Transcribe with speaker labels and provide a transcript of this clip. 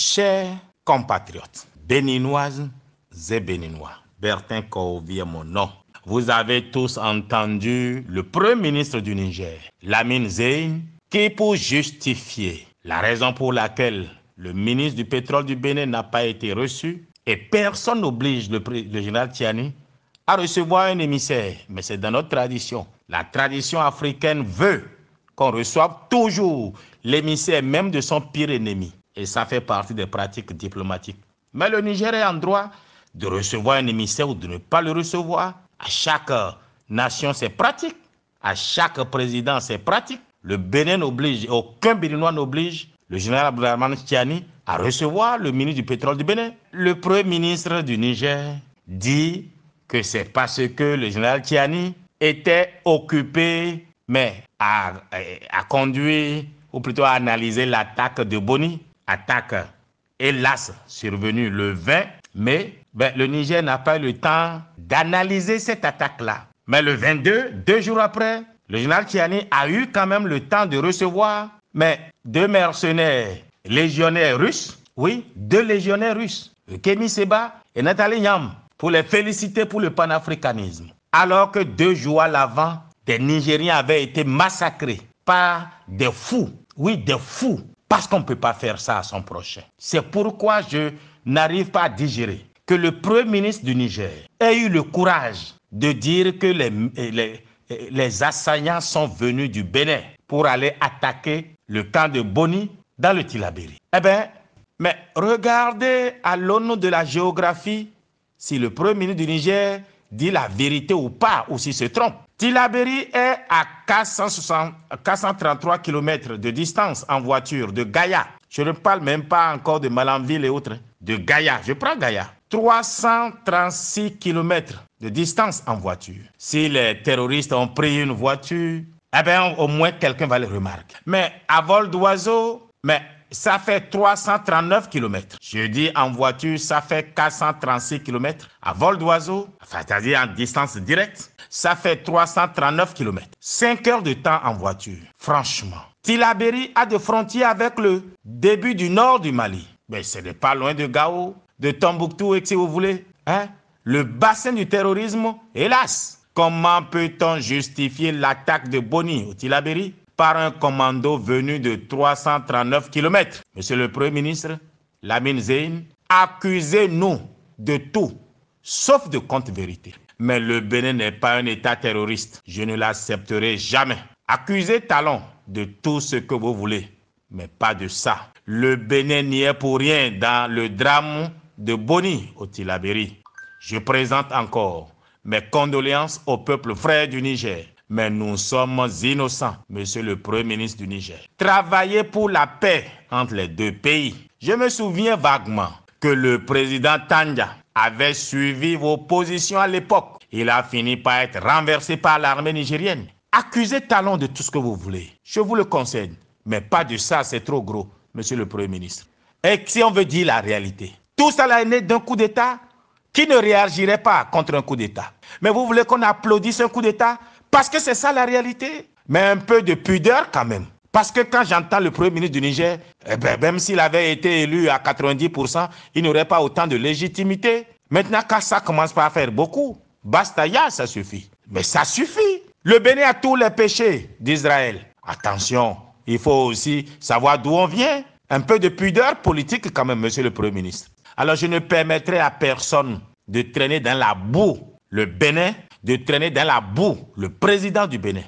Speaker 1: Chers compatriotes, béninoises et béninois, Bertin Kovie mon nom. Vous avez tous entendu le premier ministre du Niger, Lamine Zeyn, qui pour justifier la raison pour laquelle le ministre du pétrole du Bénin n'a pas été reçu, et personne n'oblige le, le général Tiani à recevoir un émissaire. Mais c'est dans notre tradition. La tradition africaine veut qu'on reçoive toujours l'émissaire même de son pire ennemi. Et ça fait partie des pratiques diplomatiques. Mais le Niger est en droit de recevoir un émissaire ou de ne pas le recevoir. À chaque nation, c'est pratique. À chaque président, c'est pratique. Le Bénin n'oblige, aucun Béninois n'oblige le général Abdelrahman Tiani à recevoir le ministre du pétrole du Bénin. Le premier ministre du Niger dit que c'est parce que le général Tiani était occupé, mais à, à conduire, ou plutôt à analyser l'attaque de Boni, attaque hélas survenue le 20 mai, le Niger n'a pas eu le temps d'analyser cette attaque-là. Mais le 22, deux jours après, le général Tiani a eu quand même le temps de recevoir mais deux mercenaires légionnaires russes, oui, deux légionnaires russes, Kémy Seba et Nathalie Nyam, pour les féliciter pour le panafricanisme. Alors que deux jours à l'avant, des Nigériens avaient été massacrés par des fous, oui, des fous, parce qu'on ne peut pas faire ça à son prochain. C'est pourquoi je n'arrive pas à digérer que le Premier ministre du Niger ait eu le courage de dire que les, assaillants sont venus du Bénin pour aller attaquer le camp de Boni dans le Tilaberi. Eh bien, mais regardez à l'aune de la géographie si le Premier ministre du Niger dit la vérité ou pas, ou s'il se trompe. Tilaberi est à 460, 433 km de distance en voiture de Gaïa. Je ne parle même pas encore de Malanville et autres. De Gaïa, je prends Gaïa. 336 km de distance en voiture. Si les terroristes ont pris une voiture, eh bien, au moins quelqu'un va le remarquer. Mais à vol d'oiseau, mais ça fait 339 km. Je dis en voiture, ça fait 436 km. À vol d'oiseau, enfin, c'est-à-dire en distance directe, ça fait 339 km. 5 heures de temps en voiture. Franchement. Tilaberi a des frontières avec le début du nord du Mali. Mais ce n'est pas loin de Gao, de Tombouctou et si vous voulez. Hein? Le bassin du terrorisme, hélas. Comment peut-on justifier l'attaque de Boni au Tilaberi? Par un commando venu de 339 km. Monsieur le Premier ministre, Lamine Zeyn, accusez-nous de tout, sauf de compte vérité. Mais le Bénin n'est pas un État terroriste. Je ne l'accepterai jamais. Accusez Talon de tout ce que vous voulez, mais pas de ça. Le Bénin n'y est pour rien dans le drame de Boni au Tilaberi. Je présente encore mes condoléances au peuple frère du Niger mais nous sommes innocents, monsieur le Premier ministre du Niger. Travaillez pour la paix entre les deux pays. Je me souviens vaguement que le président Tanja avait suivi vos positions à l'époque. Il a fini par être renversé par l'armée nigérienne. Accusez Talon de tout ce que vous voulez. Je vous le conseille. Mais pas de ça, c'est trop gros, monsieur le Premier ministre. Et si on veut dire la réalité, tout ça est né d'un coup d'État qui ne réagirait pas contre un coup d'État. Mais vous voulez qu'on applaudisse un coup d'État? Parce que c'est ça la réalité. Mais un peu de pudeur quand même. Parce que quand j'entends le Premier ministre du Niger, eh ben, même s'il avait été élu à 90%, il n'aurait pas autant de légitimité. Maintenant, quand ça commence par faire beaucoup, basta, ya, ça suffit. Mais ça suffit. Le Bénin a tous les péchés d'Israël. Attention, il faut aussi savoir d'où on vient. Un peu de pudeur politique quand même, monsieur le Premier ministre. Alors je ne permettrai à personne de traîner dans la boue le Bénin de traîner dans la boue le président du Bénin.